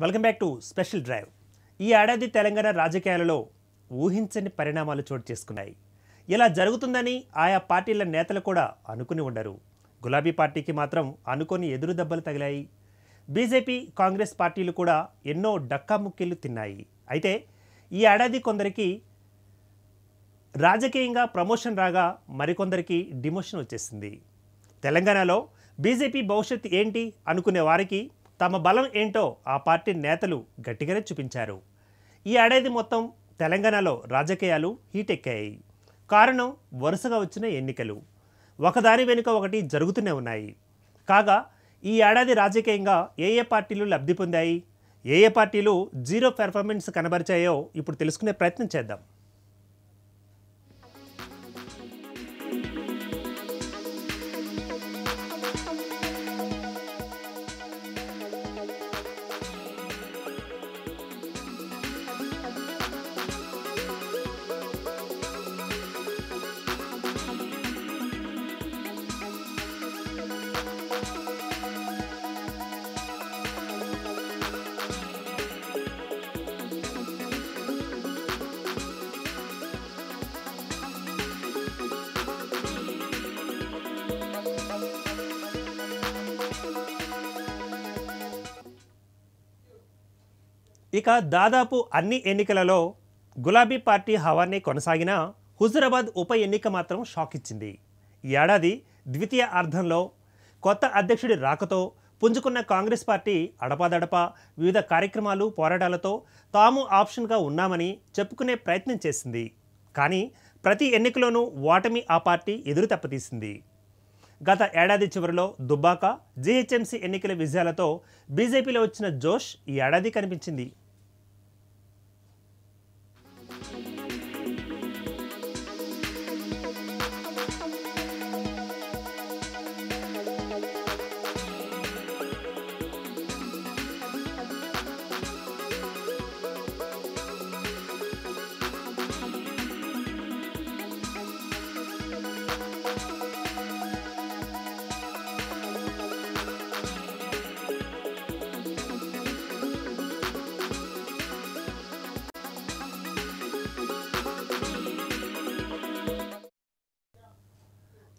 Welcome back to special drive. ఈ ఏడాది తెలంగాణ రాజకీయాలలో ఊహించని పరిణామాలు చోటు చేసుకున్నాయి. ఇలా జరుగుతుందని ఆయా పార్టీల నేతలు కూడా అనుకుని ఉండరు. గులాబీ పార్టీకి మాత్రం అనుకొని ఎదురు దెబ్బలు తగిలాయి. బీజేపీ కాంగ్రెస్ పార్టీలు కూడా ఎన్నో డక్కాముక్కీలు తిన్నాయి. అయితే ఈ ఏడాది కొందరికి రాజకీయంగా ప్రమోషన్ రాగా మరికొందరికి డిమోషన్ వచ్చేసింది. తెలంగాణలో బీజేపీ భవిష్యత్ ఏంటి అనుకునే వారికి తమ బలం ఏంటో ఆ పార్టీ నేతలు గట్టిగానే చూపించారు. ఈ ఏడాది మొత్తం తెలంగాణలో రాజకీయాలు హీటెక్కాయి. కారణం వరుసగా వచ్చిన ఎన్నికలు. ఒకదాని వెనుక ఒకటి జరుగుతూనే ఉన్నాయి. కాగా ఈ ఏడాది రాజకీయంగా ఏ ఏ పార్టీలు లబ్ధి పొందాయి? ఏ ఏ పార్టీలు జీరో పెర్ఫార్మెన్స్ కనబరిచాయో ఇప్పుడు తెలుసుకునే ప్రయత్నం చేద్దాం. ఇక దాదాపు అన్ని ఎన్నికలలో గులాబీ పార్టీ హవాన్ని కొనసాగినా హుజురాబాద్ ఉప ఎన్నిక మాత్రం షాక్ ఇచ్చింది ఈ ఏడాది ద్వితీయ అర్ధంలో కొత్త అధ్యక్షుడి రాకతో పుంజుకున్న కాంగ్రెస్ పార్టీ అడపాదడపా వివిధ కార్యక్రమాలు పోరాటాలతో తాము ఆప్షన్గా ఉన్నామని చెప్పుకునే ప్రయత్నం చేసింది. కానీ ప్రతి ఎన్నికలోనూ ఓటమి ఆ పార్టీ ఎదురు తప్పతీసింది. గత ఏడాది చివరిలో దుబ్బాక జీహెచ్ఎంసీ ఎన్నికల విజయాలతో బీజేపీలో వచ్చిన జోష్ ఈ ఏడాది కనిపించింది.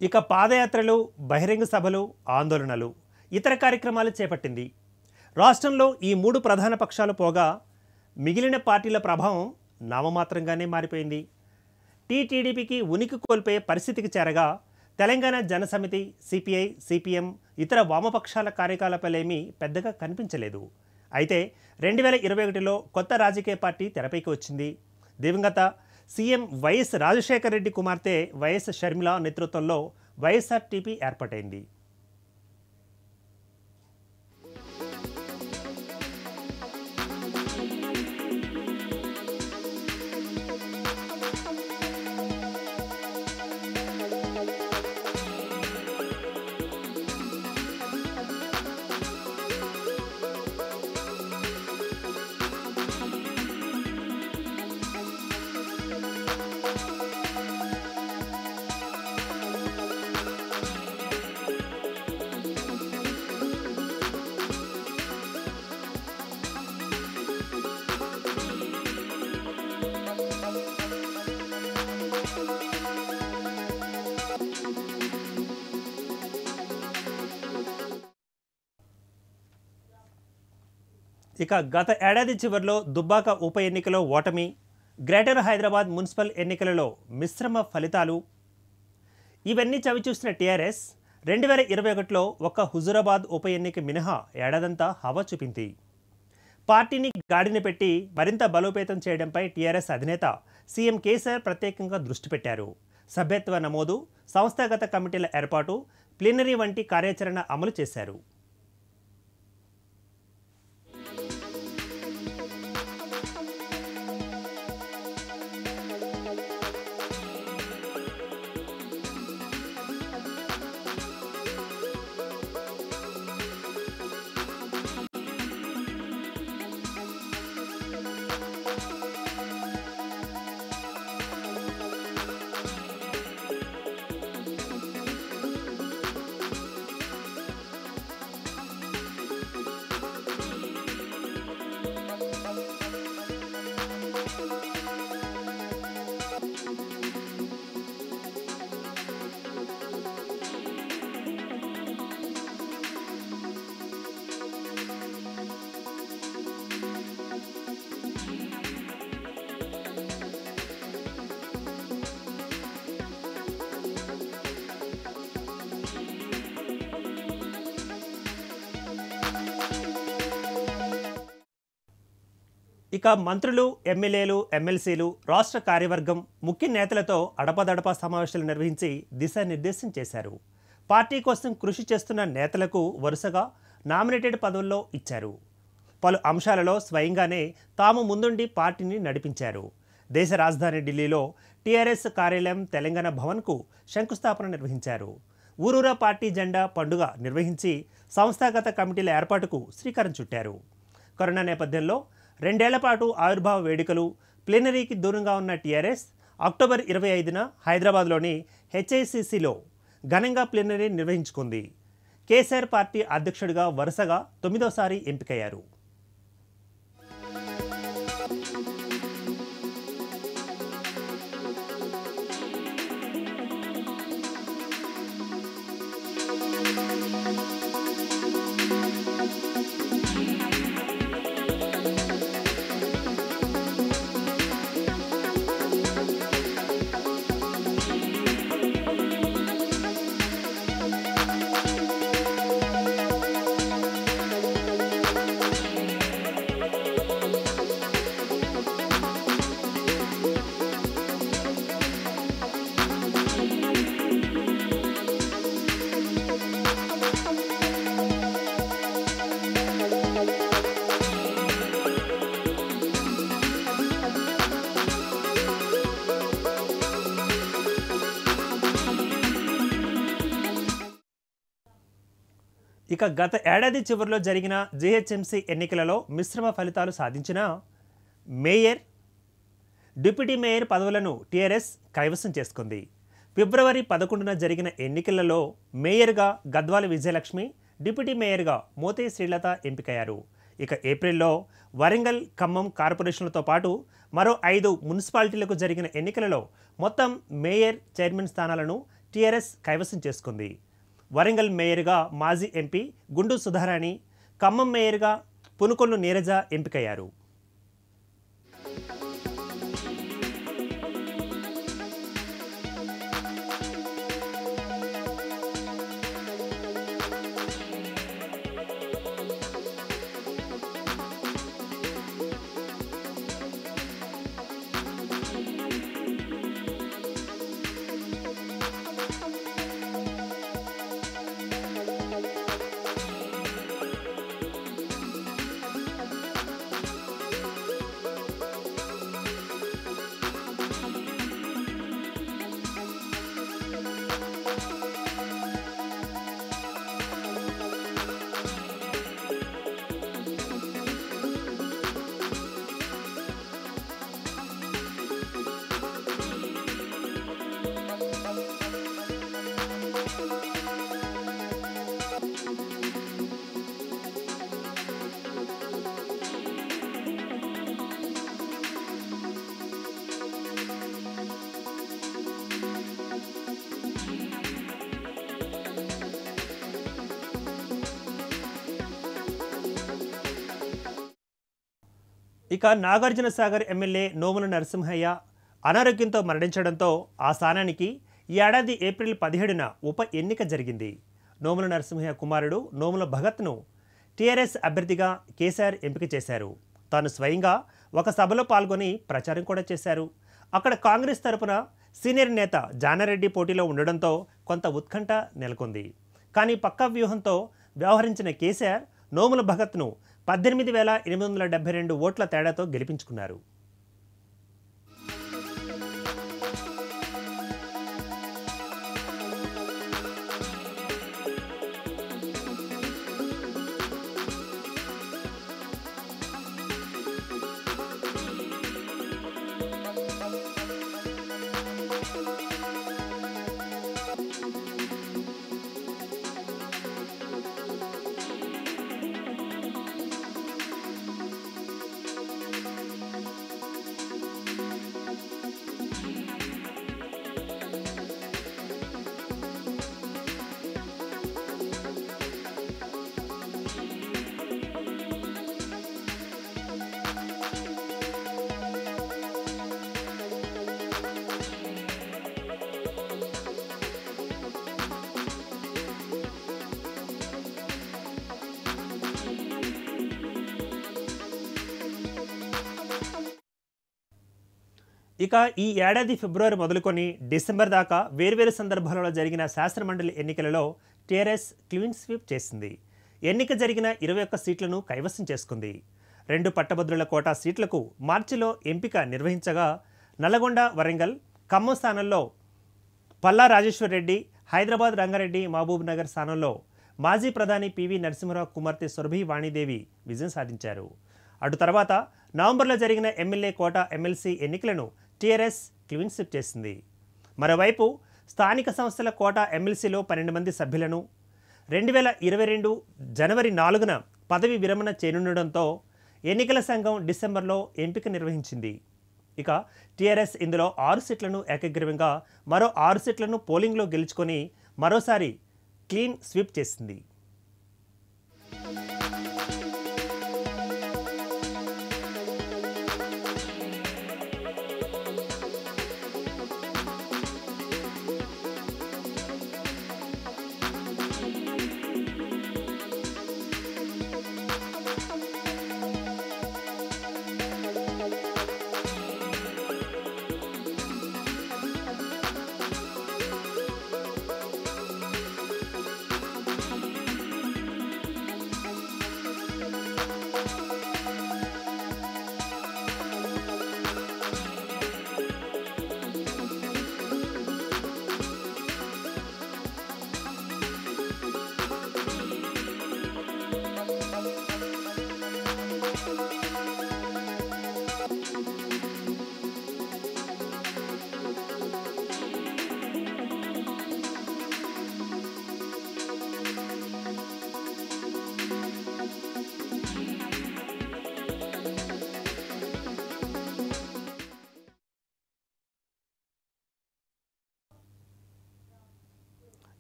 ఇక పాదయాత్రలు బహిరంగ సభలు ఆందోళనలు ఇతర కార్యక్రమాలు చేపట్టింది. రాష్ట్రంలో ఈ మూడు ప్రధాన పక్షాలు పోగా మిగిలిన పార్టీల ప్రభావం నామమాత్రంగానే మారిపోయింది. టీటీడీపీకి ఉనికి కోల్పోయే పరిస్థితికి చేరగా తెలంగాణ జనసమితి సిపిఐ సిపిఎం ఇతర వామపక్షాల కార్యకలాపాలేమీ పెద్దగా కనిపించలేదు. అయితే రెండు వేల ఇరవై ఒకటిలో కొత్త రాజకీయ పార్టీ తెరపైకి వచ్చింది. దివంగత సీఎం వైఎస్ రాజశేఖర రెడ్డి కుమార్తె వైఎస్ షర్మిల నేతృత్వంలో వైఎస్ఆర్టీపీ ఏర్పాటైంది. ఇక గత ఏడాది చివరిలో దుబ్బాక ఉప ఎన్నికలో ఓటమి గ్రేటర్ హైదరాబాద్ మున్సిపల్ ఎన్నికలలో మిశ్రమ ఫలితాలు. ఇవన్నీ చవిచూసిన టీఆర్ఎస్ రెండు వేల ఇరవై ఒకటిలో ఒక్క హుజురాబాద్ ఉప ఎన్నిక మినహా ఏడాదంతా హవా చూపింది. పార్టీని గాడిని పెట్టి మరింత బలోపేతం చేయడంపై టీఆర్ఎస్ అధినేత సీఎం కేసీఆర్ ప్రత్యేకంగా దృష్టి పెట్టారు. సభ్యత్వ నమోదు సంస్థాగత కమిటీల ఏర్పాటు ప్లీనరీ వంటి కార్యాచరణ అమలు చేశారు. ఇక మంత్రులు ఎమ్మెల్యేలు ఎమ్మెల్సీలు రాష్ట్ర కార్యవర్గం ముఖ్య నేతలతో అడపదడప సమావేశాలు నిర్వహించి దిశానిర్దేశం చేశారు. పార్టీ కోసం కృషి చేస్తున్న నేతలకు వరుసగా నామినేటెడ్ పదవుల్లో ఇచ్చారు. పలు అంశాలలో స్వయంగానే తాము ముందుండి పార్టీని నడిపించారు. దేశ రాజధాని ఢిల్లీలో టీఆర్ఎస్ కార్యాలయం తెలంగాణ భవన్కు శంకుస్థాపన నిర్వహించారు. ఊరూరా పార్టీ జెండా పండుగ నిర్వహించి సంస్థాగత కమిటీల ఏర్పాటుకు శ్రీకారం చుట్టారు. కరోనా నేపథ్యంలో రెండేళ్ళ పాటు ఆవిర్భావ వేడుకలు ప్లీనరీకి దూరంగా ఉన్న టీఆర్ఎస్ అక్టోబర్ ఇరవై ఐదున హైదరాబాద్లోని హెచ్ఐసిసిలో ఘనంగా ప్లీనరీ నిర్వహించుకుంది. కేసీఆర్ పార్టీ అధ్యక్షుడిగా వరుసగా తొమ్మిదోసారి ఎంపికయ్యారు. ఇక గత ఏడాది చివరిలో జరిగిన జీహెచ్ఎంసీ ఎన్నికలలో మిశ్రమ ఫలితాలు సాధించిన మేయర్ డిప్యూటీ మేయర్ పదవులను టీఆర్ఎస్ కైవసం చేసుకుంది. ఫిబ్రవరి పదకొండున జరిగిన ఎన్నికలలో మేయర్గా గద్వాల విజయలక్ష్మి డిప్యూటీ మేయర్గా మోతే శ్రీలత ఎంపికయ్యారు. ఇక ఏప్రిల్లో వరంగల్ ఖమ్మం కార్పొరేషన్లతో పాటు మరో ఐదు మున్సిపాలిటీలకు జరిగిన ఎన్నికలలో మొత్తం మేయర్ చైర్మన్ స్థానాలను టీఆర్ఎస్ కైవసం చేసుకుంది. వరంగల్ మేయర్గా మాజీ ఎంపీ గుండు సుధారాణి ఖమ్మం మేయర్గా పునుకొల్లు నీరజ ఎంపికయ్యారు. ఇక నాగార్జున సాగర్ ఎమ్మెల్యే నోముల నరసింహయ్య అనారోగ్యంతో మరణించడంతో ఆ స్థానానికి ఈ ఏడాది ఏప్రిల్ పదిహేడున ఉప ఎన్నిక జరిగింది. నోముల నరసింహయ్య కుమారుడు నోముల భగత్ను టీఆర్ఎస్ అభ్యర్థిగా కేసీఆర్ ఎంపిక చేశారు. తాను స్వయంగా ఒక సభలో పాల్గొని ప్రచారం కూడా చేశారు. అక్కడ కాంగ్రెస్ తరపున సీనియర్ నేత జానారెడ్డి పోటీలో ఉండడంతో కొంత ఉత్కంఠ నెలకొంది. కానీ పక్కా వ్యూహంతో వ్యవహరించిన కేసీఆర్ నోముల భగత్ను పద్దెనిమిది వేల ఎనిమిది వందల డెబ్బై రెండు ఓట్ల తేడాతో గెలిపించుకున్నారు. ఇక ఈ ఏడాది ఫిబ్రవరి మొదలుకొని డిసెంబర్ దాకా వేర్వేరు సందర్భాలలో జరిగిన శాసనమండలి ఎన్నికలలో టీఆర్ఎస్ క్లీన్ స్వీప్ చేసింది. ఎన్నిక జరిగిన ఇరవై ఒక్క సీట్లను కైవసం చేసుకుంది. రెండు పట్టభద్రుల కోటా సీట్లకు మార్చిలో ఎంపిక నిర్వహించగా నల్గొండ వరంగల్ ఖమ్మం స్థానంలో పల్లా రాజేశ్వర్ రెడ్డి హైదరాబాద్ రంగారెడ్డి మహబూబ్ నగర్ స్థానంలో మాజీ ప్రధాని పివి నరసింహరావు కుమార్తె సురభి వాణిదేవి విజయం సాధించారు. అటు తర్వాత నవంబర్లో జరిగిన ఎమ్మెల్యే కోట ఎమ్మెల్సీ ఎన్నికలను టీఆర్ఎస్ క్లీన్ స్విప్ చేసింది. మరోవైపు స్థానిక సంస్థల కోట ఎమ్మెల్సీలో పన్నెండు మంది సభ్యులను రెండు వేల ఇరవై రెండు జనవరి నాలుగున పదవి విరమణ చేయనుండడంతో ఎన్నికల సంఘం డిసెంబర్లో ఎంపిక నిర్వహించింది. ఇక టీఆర్ఎస్ ఇందులో ఆరు సీట్లను ఏకగ్రీవంగా మరో ఆరు సీట్లను పోలింగ్లో గెలుచుకొని మరోసారి క్లీన్ స్వీప్ చేసింది.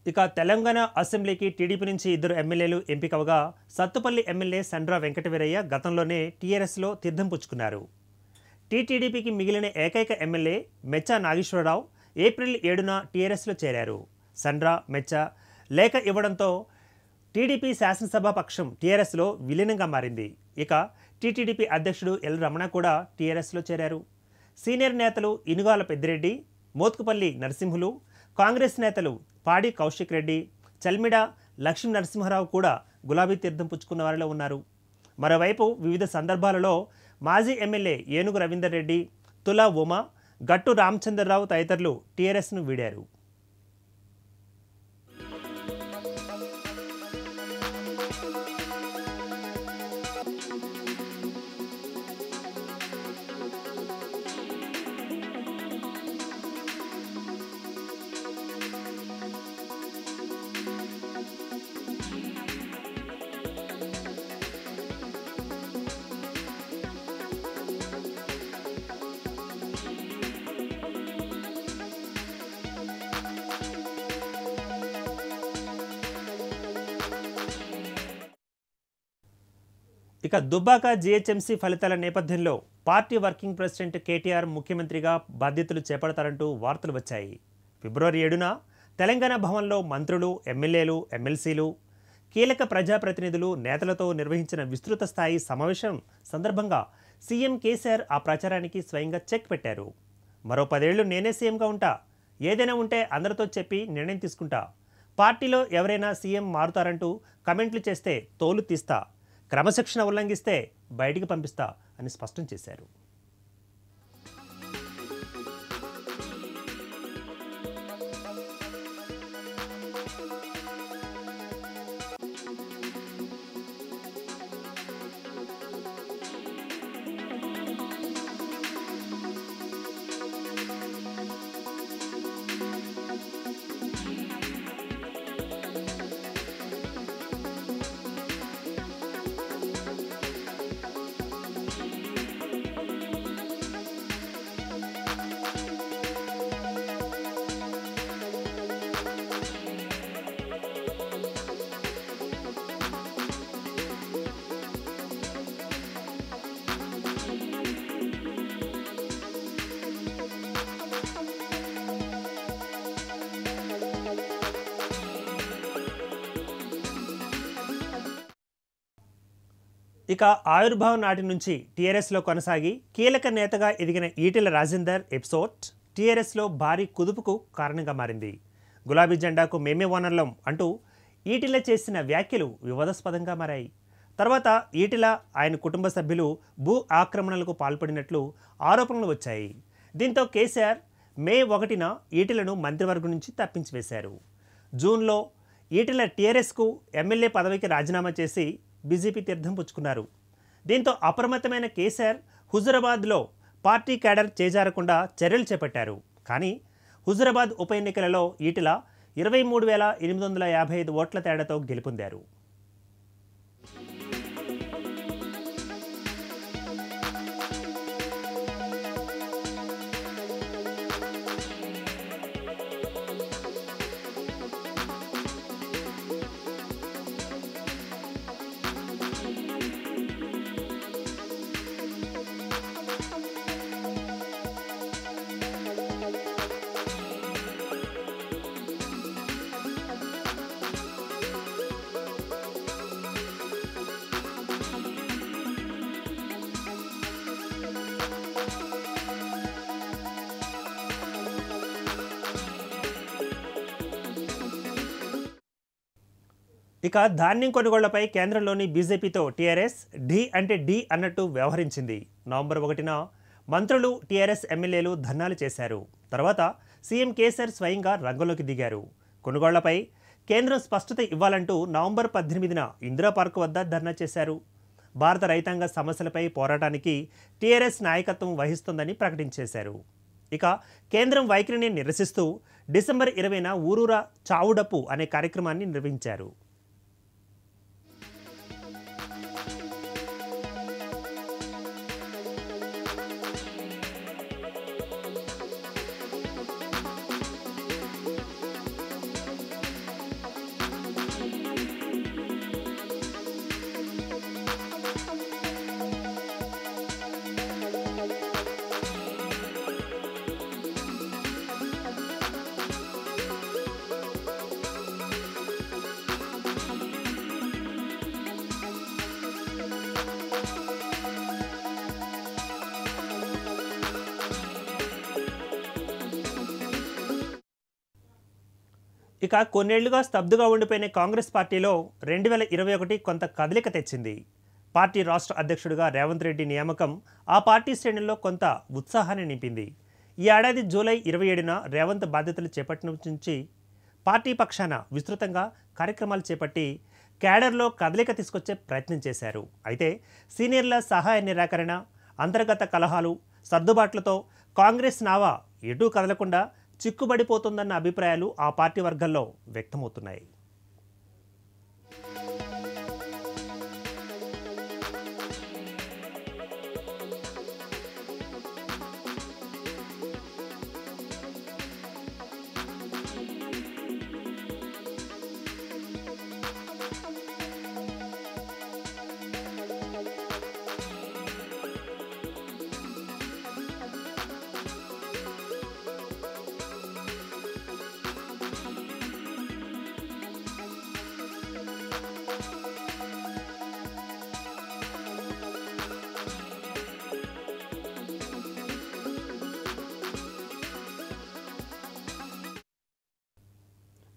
ఇక తెలంగాణ అసెంబ్లీకి టీడీపీ నుంచి ఇద్దరు ఎమ్మెల్యేలు ఎంపికవగా సత్తుపల్లి ఎమ్మెల్యే సండ్రా వెంకటవీరయ్య గతంలోనే టీఆర్ఎస్లో తీర్థం పుచ్చుకున్నారు. టీటీడీపీకి మిగిలిన ఏకైక ఎమ్మెల్యే మెచ్చా నాగేశ్వరరావు ఏప్రిల్ ఏడున టీఆర్ఎస్లో చేరారు. సండ్రా మెచ్చా లేఖ ఇవ్వడంతో టీడీపీ శాసనసభ పక్షం టీఆర్ఎస్లో విలీనంగా మారింది. ఇక టీటీడీపీ అధ్యక్షుడు ఎల్ రమణ కూడా టీఆర్ఎస్లో చేరారు. సీనియర్ నేతలు ఇనుగాల పెద్దిరెడ్డి మోత్కుపల్లి నరసింహులు కాంగ్రెస్ నేతలు పాడి కౌశిక్ రెడ్డి చల్మిడ లక్ష్మీ నరసింహారావు కూడా గులాబీ తీర్థం పుచ్చుకున్న వారిలో ఉన్నారు. మరోవైపు వివిధ సందర్భాలలో మాజీ ఎమ్మెల్యే ఏనుగు రవీందర్ రెడ్డి తులా ఉమా గట్టు రామచంద్రరావు తదితరులు టీఆర్ఎస్ను వీడారు. ఇక దుబ్బాక జీహెచ్ఎంసీ ఫలితాల నేపథ్యంలో పార్టీ వర్కింగ్ ప్రెసిడెంట్ కేటీఆర్ ముఖ్యమంత్రిగా బాధ్యతలు చేపడతారంటూ వార్తలు వచ్చాయి. ఫిబ్రవరి ఏడున తెలంగాణ భవన్లో మంత్రులు ఎమ్మెల్యేలు ఎమ్మెల్సీలు కీలక ప్రజాప్రతినిధులు నేతలతో నిర్వహించిన విస్తృత స్థాయి సమావేశం సందర్భంగా సీఎం కేసీఆర్ ఆ ప్రచారానికి స్వయంగా చెక్ పెట్టారు. మరో పదేళ్ళు నేనే సీఎంగా ఉంటా. ఏదైనా ఉంటే అందరితో చెప్పి నిర్ణయం తీసుకుంటా. పార్టీలో ఎవరైనా సీఎం మారుతారంటూ కమెంట్లు చేస్తే తోలు తీస్తా. క్రమశిక్షణ ఉల్లంఘిస్తే బయటికి పంపిస్తా అని స్పష్టం చేశారు. ఇక ఆవిర్భావం నాటి నుంచి టీఆర్ఎస్లో కొనసాగి కీలక నేతగా ఎదిగిన ఈటెల రాజేందర్ ఎపిసోడ్ టీఆర్ఎస్లో భారీ కుదుపుకు కారణంగా మారింది. గులాబీ జెండాకు మేమే ఓనర్లం అంటూ ఈటెల చేసిన వ్యాఖ్యలు వివాదాస్పదంగా మారాయి. తర్వాత ఈటెల ఆయన కుటుంబ సభ్యులు భూ ఆక్రమణలకు పాల్పడినట్లు ఆరోపణలు వచ్చాయి. దీంతో కేసీఆర్ మే ఒకటిన ఈటెలను మంత్రివర్గం నుంచి తప్పించి వేశారు. జూన్లో ఈటెల టీఆర్ఎస్కు ఎమ్మెల్యే పదవికి రాజీనామా చేసి బీజేపీ తీర్థం పుచ్చుకున్నారు. దీంతో అప్రమత్తమైన కేసీఆర్ హుజురాబాద్లో పార్టీ క్యాడర్ చేజారకుండా చర్యలు చేపట్టారు. కానీ హుజురాబాద్ ఉప ఎన్నికలలో ఈటల ఇరవై మూడు వేల ఎనిమిది వందల యాభై ఐదు ఓట్ల తేడాతో గెలుపొందారు. ఇక ధాన్యం కొనుగోళ్ళపై కేంద్రంలోని బీజేపీతో టీఆర్ఎస్ ఢీ అంటే ఢీ అన్నట్టు వ్యవహరించింది. నవంబర్ ఒకటిన మంత్రులు టీఆర్ఎస్ ఎమ్మెల్యేలు ధర్నాలు చేశారు. తర్వాత సీఎం కేసీఆర్ స్వయంగా రంగంలోకి దిగారు. కొనుగోళ్ళపై కేంద్రం స్పష్టత ఇవ్వాలంటూ నవంబర్ పద్దెనిమిదిన ఇందిరా పార్క్ వద్ద ధర్నా చేశారు. భారత రైతాంగ సమస్యలపై పోరాటానికి టీఆర్ఎస్ నాయకత్వం వహిస్తుందని ప్రకటించేశారు. ఇక కేంద్రం వైఖరిని నిరసిస్తూ డిసెంబర్ ఇరవైన ఊరూరా చావుడప్పు అనే కార్యక్రమాన్ని నిర్వహించారు. ఇక కొన్నేళ్ళుగా స్తబ్దుగా ఉండిపోయిన కాంగ్రెస్ పార్టీలో రెండు వేల ఇరవై ఒకటి కొంత కదలిక తెచ్చింది. పార్టీ రాష్ట్ర అధ్యక్షుడిగా రేవంత్ రెడ్డి నియామకం ఆ పార్టీ శ్రేణుల్లో కొంత ఉత్సాహాన్ని నింపింది. ఈ ఏడాది జూలై ఇరవై ఏడున రేవంత్ బాధ్యతలు చేపట్టిన నుంచి పార్టీ పక్షాన విస్తృతంగా కార్యక్రమాలు చేపట్టి క్యాడర్లో కదలిక తీసుకొచ్చే ప్రయత్నం చేశారు. అయితే సీనియర్ల సహాయ నిరాకరణ అంతర్గత కలహాలు సర్దుబాట్లతో కాంగ్రెస్ నావా ఎటూ కదలకుండా చిక్కుబడిపోతుందన్న అభిప్రాయాలు ఆ పార్టీ వర్గాల్లో వ్యక్తమవుతున్నాయి.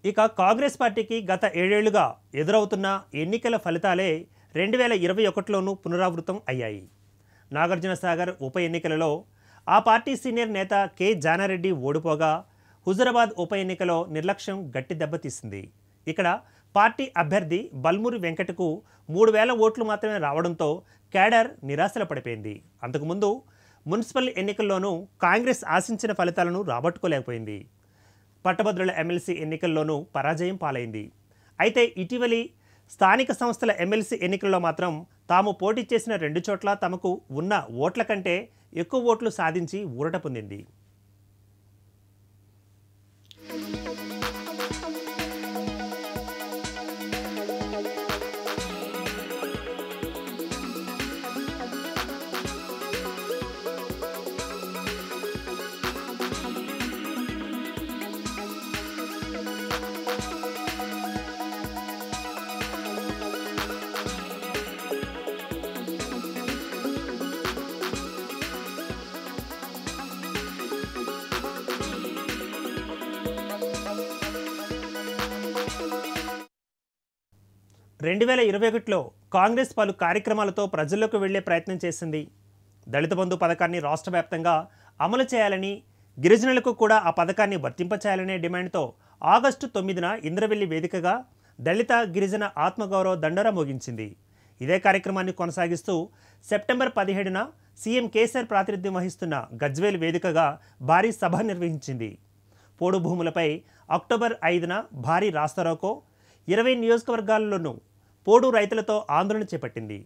ఇక కాంగ్రెస్ పార్టీకి గత ఏడేళ్ళుగా ఎదురవుతున్న ఎన్నికల ఫలితాలే రెండు వేల ఇరవై ఒకటిలోనూ పునరావృతం అయ్యాయి. నాగార్జున సాగర్ ఉప ఎన్నికలలో ఆ పార్టీ సీనియర్ నేత కె జానారెడ్డి ఓడిపోగా హుజురాబాద్ ఉప ఎన్నికలో నిర్లక్ష్యం గట్టి దెబ్బతీసింది. ఇక్కడ పార్టీ అభ్యర్థి బల్మూరి వెంకటకు మూడు వేల ఓట్లు మాత్రమే రావడంతో క్యాడర్ నిరాశల పడిపోయింది. అంతకుముందు మున్సిపల్ ఎన్నికల్లోనూ కాంగ్రెస్ ఆశించిన ఫలితాలను రాబట్టుకోలేకపోయింది. పట్టభద్రుల ఎమ్మెల్సీ ఎన్నికల్లోనూ పరాజయం పాలైంది. అయితే ఇటీవలి స్థానిక సంస్థల ఎమ్మెల్సీ ఎన్నికల్లో మాత్రం తాము పోటీ చేసిన రెండు చోట్ల తమకు ఉన్న ఓట్ల కంటే ఎక్కువ ఓట్లు సాధించి ఊరట పొందింది. రెండు వేల ఇరవై ఒకటిలో కాంగ్రెస్ పలు కార్యక్రమాలతో ప్రజల్లోకి వెళ్ళే ప్రయత్నం చేసింది. దళిత బంధు పథకాన్ని రాష్ట్ర వ్యాప్తంగా అమలు చేయాలని గిరిజనులకు కూడా ఆ పథకాన్ని వర్తింపచేయాలనే డిమాండ్తో ఆగస్టు తొమ్మిదిన ఇంద్రవెల్లి వేదికగా దళిత గిరిజన ఆత్మగౌరవ దండోరా మోగించింది. ఇదే కార్యక్రమాన్ని కొనసాగిస్తూ సెప్టెంబర్ పదిహేడున సీఎం కేసీఆర్ ప్రాతినిధ్యం వహిస్తున్న గజ్వేల్ వేదికగా భారీ సభ నిర్వహించింది. పోడు భూములపై అక్టోబర్ ఐదున భారీ రాస్తారోకో ఇరవై నియోజకవర్గాల్లోనూ పోడు రైతులతో ఆందోళన చేపట్టింది.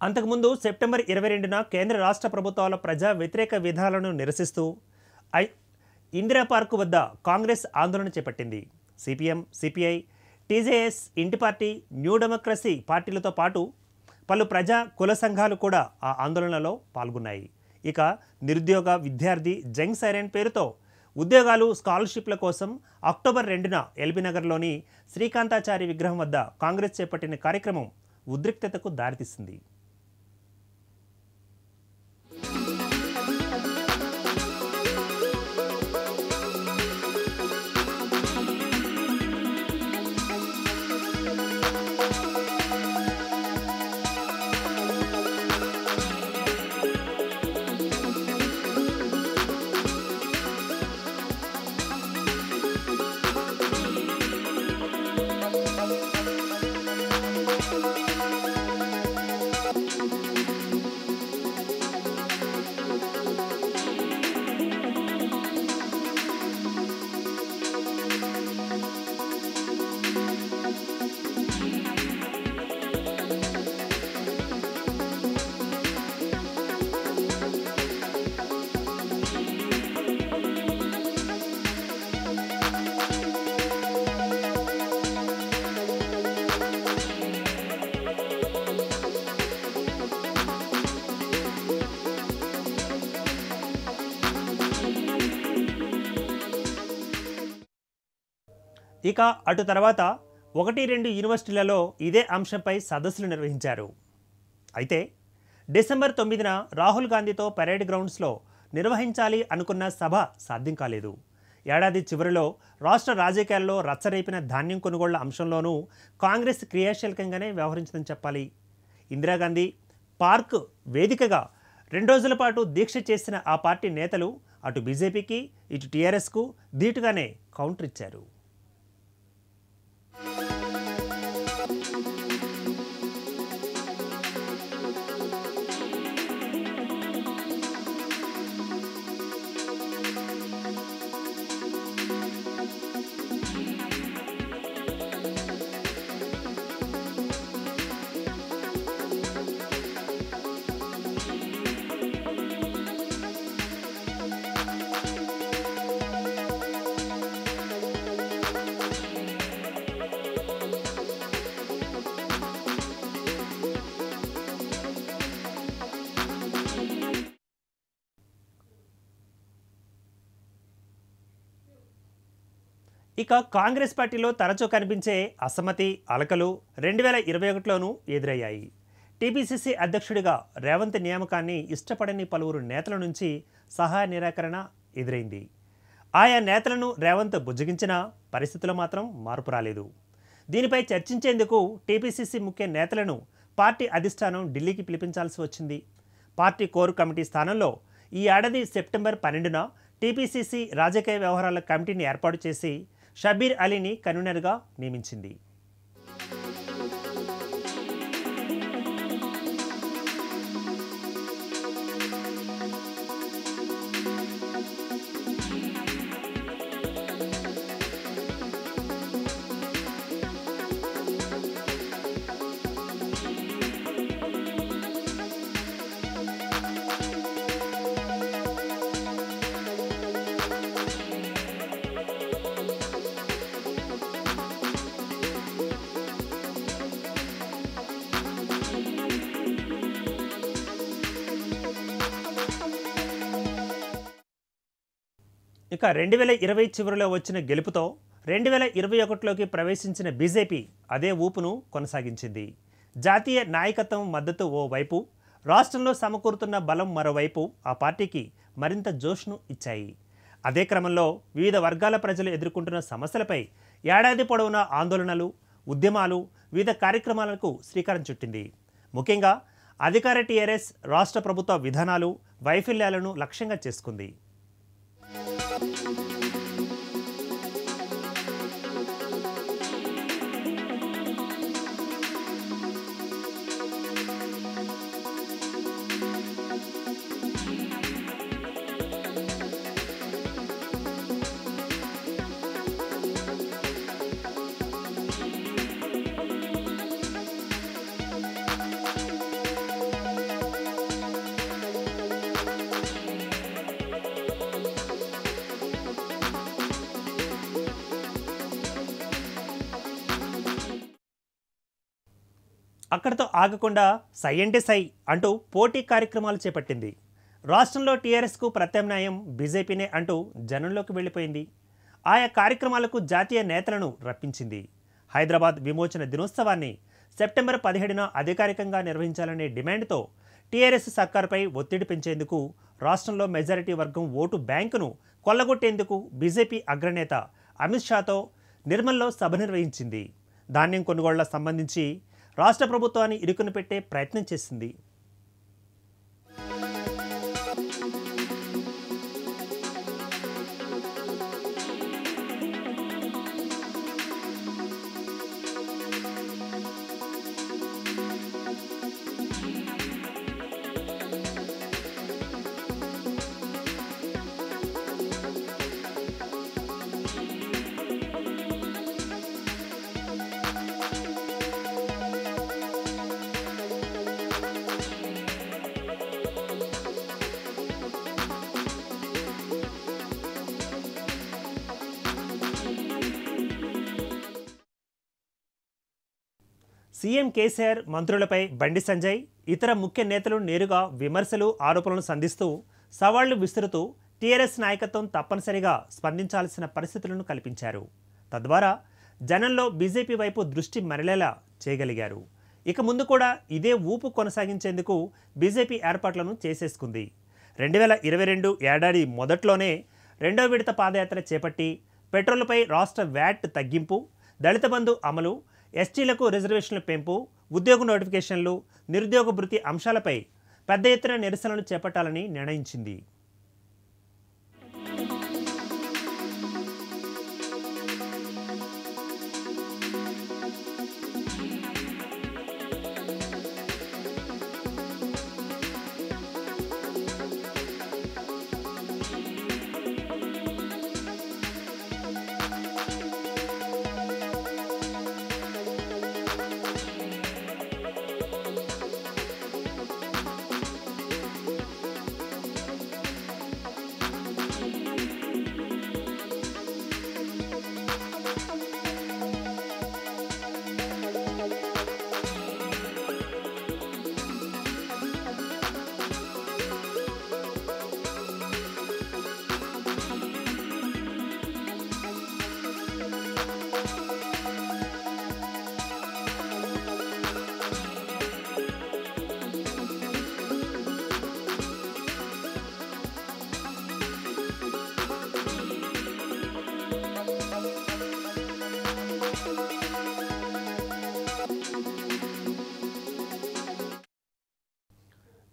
అంతకుముందు సెప్టెంబర్ ఇరవై రెండున కేంద్ర రాష్ట్ర ప్రభుత్వాల ప్రజా వ్యతిరేక విధాలను నిరసిస్తూ ఐ ఇందిరా పార్కు వద్ద కాంగ్రెస్ ఆందోళన చేపట్టింది. CPM CPI TJS Inti party New Democracy పార్టీలతో పాటు పలు ప్రజా కుల సంఘాలు కూడా ఆ ఆందోళనలో పాల్గొన్నాయి. ఇక నిరుద్యోగ విద్యార్థి జంగ్ సైరన్ పేరుతో ఉద్యోగాలు స్కాలర్షిప్ల కోసం అక్టోబర్ రెండున ఎల్బీ నగర్లోని శ్రీకాంతాచారి విగ్రహం వద్ద కాంగ్రెస్ చేపట్టిన కార్యక్రమం ఉద్రిక్తతకు దారితీసింది. ఇక అటు తర్వాత ఒకటి రెండు యూనివర్సిటీలలో ఇదే అంశంపై సదస్సులు నిర్వహించారు. అయితే డిసెంబర్ తొమ్మిదిన రాహుల్ గాంధీతో పరేడ్ గ్రౌండ్స్లో నిర్వహించాలి అనుకున్న సభ సాధ్యం కాలేదు. ఏడాది చివరిలో రాష్ట్ర రాజకీయాల్లో రచ్చరేపిన ధాన్యం కొనుగోళ్ళ అంశంలోనూ కాంగ్రెస్ క్రియాశీలకంగానే వ్యవహరించిందని చెప్పాలి. ఇందిరాగాంధీ పార్క్ వేదికగా రెండు రోజుల పాటు దీక్ష చేసిన ఆ పార్టీ నేతలు అటు బీజేపీకి ఇటు టీఆర్ఎస్కు ధీటుగానే కౌంటర్ ఇచ్చారు. Thank you. ఇక కాంగ్రెస్ పార్టీలో తరచూ కనిపించే అసమ్మతి అలకలు రెండు వేల ఇరవై ఒకటిలోనూ ఎదురయ్యాయి. టీపీసీసీ అధ్యక్షుడిగా రేవంత్ నియామకాన్ని ఇష్టపడని పలువురు నేతల నుంచి సహాయ నిరాకరణ ఎదురైంది. ఆయా నేతలను రేవంత్ బుజ్జగించినా పరిస్థితులు మాత్రం మార్పు రాలేదు. దీనిపై చర్చించేందుకు టీపీసీసీ ముఖ్య నేతలను పార్టీ అధిష్టానం ఢిల్లీకి పిలిపించాల్సి వచ్చింది. పార్టీ కోర్ కమిటీ స్థానంలో ఈ ఏడాది సెప్టెంబర్ పన్నెండున టీపీసీసీ రాజకీయ వ్యవహారాల కమిటీని ఏర్పాటు చేసి షబీర్ అలీని కన్వీనర్గా నియమించింది. ఇక రెండు వేల ఇరవై చివరిలో వచ్చిన గెలుపుతో రెండు వేల ఇరవై ఒకటిలోకి ప్రవేశించిన బీజేపీ అదే ఊపును కొనసాగించింది. జాతీయ నాయకత్వం మద్దతు ఓవైపు రాష్ట్రంలో సమకూరుతున్న బలం మరోవైపు ఆ పార్టీకి మరింత జోష్ను ఇచ్చాయి. అదే క్రమంలో వివిధ వర్గాల ప్రజలు ఎదుర్కొంటున్న సమస్యలపై ఏడాది పొడవునా ఆందోళనలు ఉద్యమాలు వివిధ కార్యక్రమాలకు శ్రీకారం చుట్టింది. ముఖ్యంగా అధికార టీఆర్ఎస్ రాష్ట్ర ప్రభుత్వ విధానాలు వైఫల్యాలను లక్ష్యంగా చేసుకుంది. Thank you. అక్కడితో ఆగకుండా సై అంటే సై అంటూ పోటీ కార్యక్రమాలు చేపట్టింది. రాష్ట్రంలో టీఆర్ఎస్కు ప్రత్యామ్నాయం బీజేపీనే అంటూ జనంలోకి వెళ్ళిపోయింది. ఆయా కార్యక్రమాలకు జాతీయ నేతలను రప్పించింది. హైదరాబాద్ విమోచన దినోత్సవాన్ని సెప్టెంబర్ పదిహేడున అధికారికంగా నిర్వహించాలనే డిమాండ్తో టీఆర్ఎస్ సర్కార్పై ఒత్తిడి పెంచేందుకు రాష్ట్రంలో మెజారిటీ వర్గం ఓటు బ్యాంకును కొల్లగొట్టేందుకు బీజేపీ అగ్రనేత అమిత్ షాతో నిర్మల్లో సభ నిర్వహించింది. ధాన్యం కొనుగోళ్ళ సంబంధించి రాష్ట్ర ప్రభుత్వాన్ని ఇరుకును పెట్టే ప్రయత్నం చేసింది సీఎం కేసీఆర్ మంత్రులపై బండి సంజయ్ ఇతర ముఖ్య నేతలు నేరుగా విమర్శలు ఆరోపణలు సంధిస్తూ సవాళ్ళు విసురుతూ టీఆర్ఎస్ నాయకత్వం తప్పనిసరిగా స్పందించాల్సిన పరిస్థితులను కల్పించారు. తద్వారా జనంలో బీజేపీ వైపు దృష్టి మరలేలా చేయగలిగారు. ఇక ముందు కూడా ఇదే ఊపు కొనసాగించేందుకు బీజేపీ ఏర్పాట్లను చేసేసుకుంది. రెండు వేల ఇరవై రెండు ఏడాది మొదట్లోనే రెండో విడత పాదయాత్ర చేపట్టి పెట్రోల్పై రాష్ట్ర వ్యాట్ తగ్గింపు దళిత బంధు అమలు ఎస్టీలకు రిజర్వేషన్ల పెంపు ఉద్యోగ నోటిఫికేషన్లు నిరుద్యోగ భృతి అంశాలపై పెద్ద ఎత్తున నిరసనలు చేపట్టాలని నిర్ణయించింది.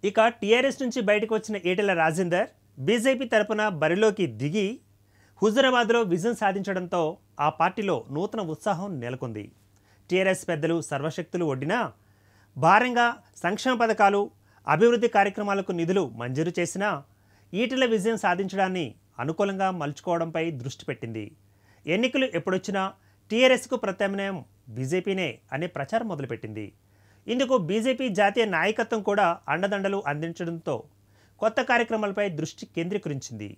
ఇక టీఆర్ఎస్ నుంచి బయటకు వచ్చిన ఈటెల రాజేందర్ బీజేపీ తరపున బరిలోకి దిగి హుజురాబాద్లో విజయం సాధించడంతో ఆ పార్టీలో నూతన ఉత్సాహం నెలకొంది. టీఆర్ఎస్ పెద్దలు సర్వశక్తులు ఒడ్డినా భారంగా సంక్షేమ పథకాలు అభివృద్ధి కార్యక్రమాలకు నిధులు మంజూరు చేసినా ఈటెల విజయం సాధించడాన్ని అనుకూలంగా మలుచుకోవడంపై దృష్టి పెట్టింది. ఎన్నికలు ఎప్పుడొచ్చినా టీఆర్ఎస్కు ప్రత్యామ్నాయం బీజేపీనే అనే ప్రచారం మొదలుపెట్టింది. ఇందుకు బీజేపీ జాతీయ నాయకత్వం కూడా అండదండలు అందించడంతో కొత్త కార్యక్రమాలపై దృష్టి కేంద్రీకరించింది.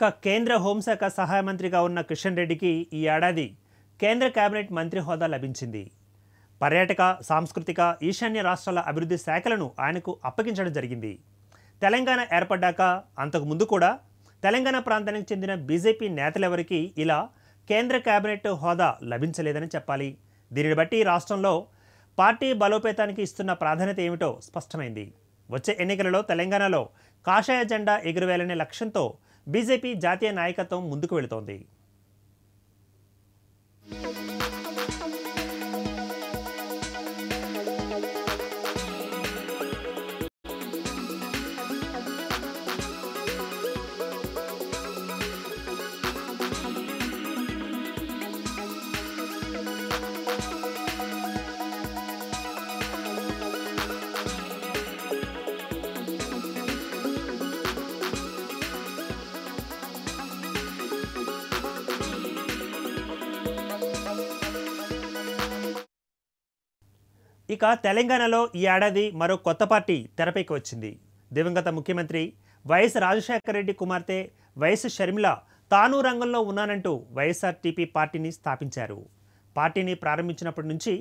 ఇక కేంద్ర హోంశాఖ సహాయ మంత్రిగా ఉన్న కిషన్ రెడ్డికి ఈ ఏడాది కేంద్ర కేబినెట్ మంత్రి హోదా లభించింది. పర్యాటక సాంస్కృతిక ఈశాన్య రాష్ట్రాల అభివృద్ధి శాఖలను ఆయనకు అప్పగించడం జరిగింది. తెలంగాణ ఏర్పడ్డాక అంతకుముందు కూడా తెలంగాణ ప్రాంతానికి చెందిన బీజేపీ నేతలెవరికి ఇలా కేంద్ర కేబినెట్ హోదా లభించలేదని చెప్పాలి. దీనిని బట్టి రాష్ట్రంలో పార్టీ బలోపేతానికి ఇస్తున్న ప్రాధాన్యత ఏమిటో స్పష్టమైంది. వచ్చే ఎన్నికలలో తెలంగాణలో కాషాయ జెండా ఎగురవేయాలనే లక్ష్యంతో బీజేపీ జాతీయ నాయకత్వం ముందుకు వెళుతోంది. ఇక తెలంగాణలో ఈ ఏడాది మరో కొత్త పార్టీ తెరపైకి వచ్చింది. దివంగత ముఖ్యమంత్రి వైఎస్ రాజశేఖర రెడ్డి కుమార్తె వైఎస్ షర్మిల తాను రంగంలో ఉన్నానంటూ వైఎస్ఆర్టీపీ పార్టీని స్థాపించారు. పార్టీని ప్రారంభించినప్పటి నుంచి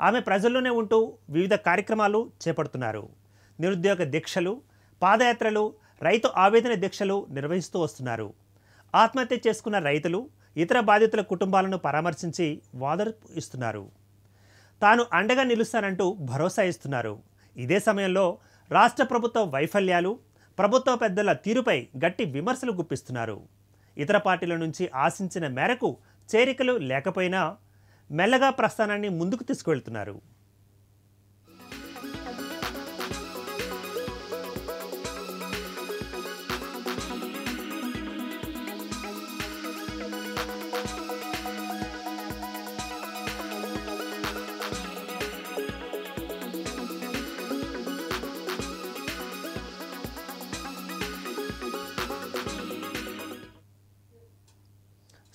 ఆమె ప్రజల్లోనే ఉంటూ వివిధ కార్యక్రమాలు చేపడుతున్నారు. నిరుద్యోగ దీక్షలు పాదయాత్రలు రైతు ఆవేదన దీక్షలు నిర్వహిస్తూ వస్తున్నారు. ఆత్మహత్య చేసుకున్న రైతులు ఇతర బాధితుల కుటుంబాలను పరామర్శించి వాదర్పు ఇస్తున్నారు. తాను అండగా నిలుస్తానంటూ భరోసా ఇస్తున్నారు. ఇదే సమయంలో రాష్ట్ర ప్రభుత్వ వైఫల్యాలు ప్రభుత్వ పెద్దల తీరుపై గట్టి విమర్శలు గుప్పిస్తున్నారు. ఇతర పార్టీల నుంచి ఆశించిన మేరకు చేరికలు లేకపోయినా మెల్లగా ప్రస్థానాన్ని ముందుకు తీసుకువెళ్తున్నారు.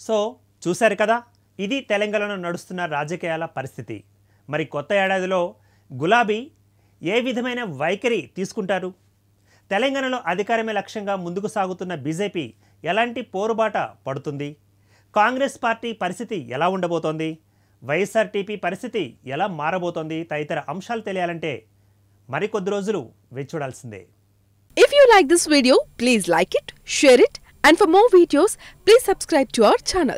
సో చూశారు కదా ఇది తెలంగాణలో నడుస్తున్న రాజకీయాల పరిస్థితి. మరి కొత్త ఏడాదిలో గులాబీ ఏ విధమైన వైఖరి తీసుకుంటారు? తెలంగాణలో అధికారమే లక్ష్యంగా ముందుకు సాగుతున్న బీజేపీ ఎలాంటి పోరుబాట పడుతుంది? కాంగ్రెస్ పార్టీ పరిస్థితి ఎలా ఉండబోతోంది? వైఎస్ఆర్టీపీ పరిస్థితి ఎలా మారబోతోంది? తదితర అంశాలు తెలియాలంటే మరికొద్ది రోజులు వేచి చూడాల్సిందే. If you like this video please like it share it and for more videos, please subscribe to our channel.